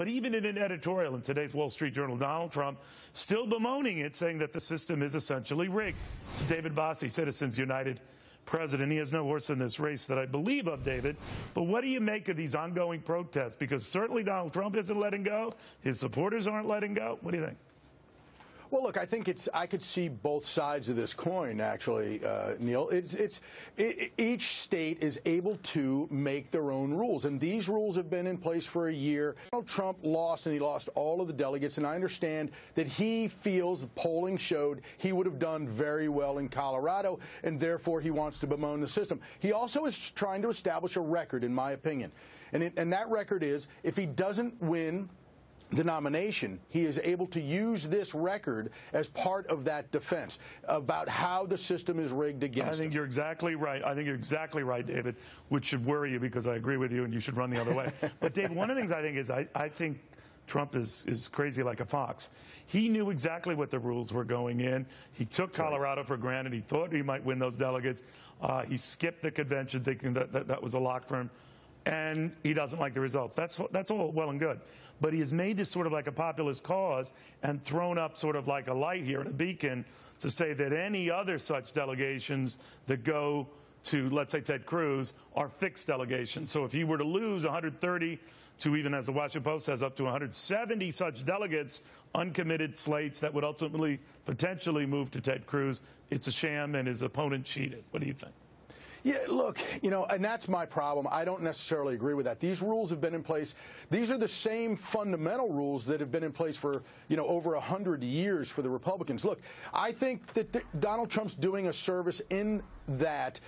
But even in an editorial in today's Wall Street Journal, Donald Trump still bemoaning it, saying that the system is essentially rigged. David Bossie, Citizens United president. He has no horse in this race that I believe of, David. But what do you make of these ongoing protests? Because certainly Donald Trump isn't letting go. His supporters aren't letting go. What do you think? Well, look, I think it's. I could see both sides of this coin, actually, uh, Neil. It's. It's. It, each state is able to make their own rules, and these rules have been in place for a year. Donald Trump lost, and he lost all of the delegates. And I understand that he feels the polling showed he would have done very well in Colorado, and therefore he wants to bemoan the system. He also is trying to establish a record, in my opinion, and it, and that record is if he doesn't win the nomination, he is able to use this record as part of that defense about how the system is rigged against him. I think him. you're exactly right. I think you're exactly right, David, which should worry you because I agree with you and you should run the other way. but, Dave, one of the things I think is I, I think Trump is, is crazy like a fox. He knew exactly what the rules were going in. He took Colorado for granted. He thought he might win those delegates. Uh, he skipped the convention thinking that, that that was a lock for him and he doesn't like the results. That's that's all well and good, but he has made this sort of like a populist cause and thrown up sort of like a light here and a beacon to say that any other such delegations that go to let's say Ted Cruz are fixed delegations. So if he were to lose 130 to even as the Washington Post says up to 170 such delegates, uncommitted slates that would ultimately potentially move to Ted Cruz, it's a sham and his opponent cheated. What do you think? Yeah, look, you know, and that's my problem. I don't necessarily agree with that. These rules have been in place. These are the same fundamental rules that have been in place for, you know, over a hundred years for the Republicans. Look, I think that Donald Trump's doing a service in that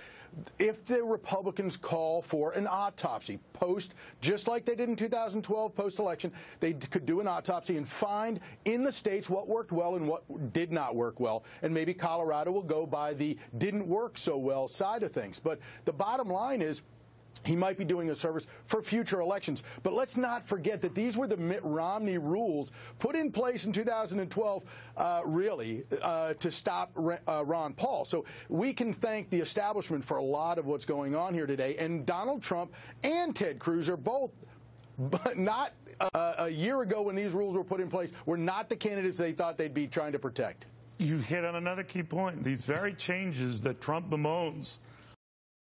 if the Republicans call for an autopsy post, just like they did in 2012 post election, they could do an autopsy and find in the states what worked well and what did not work well. And maybe Colorado will go by the didn't work so well side of things. But the bottom line is, he might be doing a service for future elections. But let's not forget that these were the Mitt Romney rules put in place in 2012, uh, really, uh, to stop uh, Ron Paul. So we can thank the establishment for a lot of what's going on here today. And Donald Trump and Ted Cruz are both but not uh, a year ago when these rules were put in place, were not the candidates they thought they'd be trying to protect. You hit on another key point. These very changes that Trump bemoans –